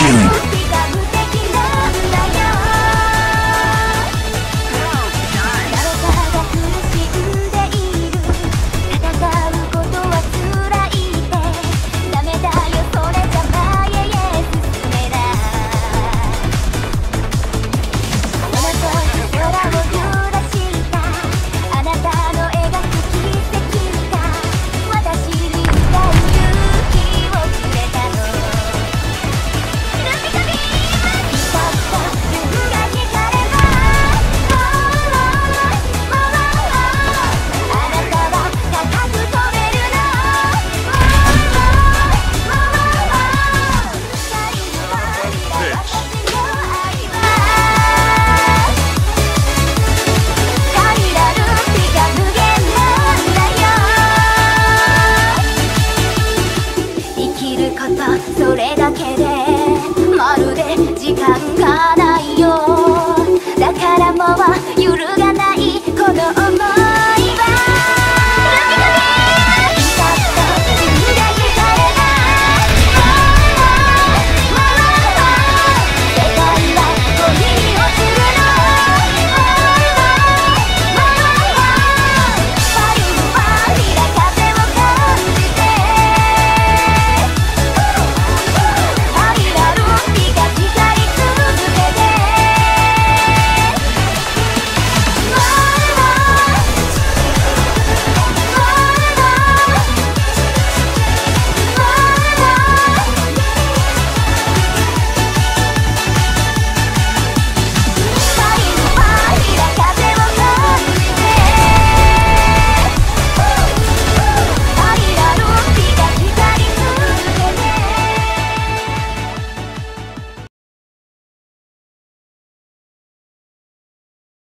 healing. それだけで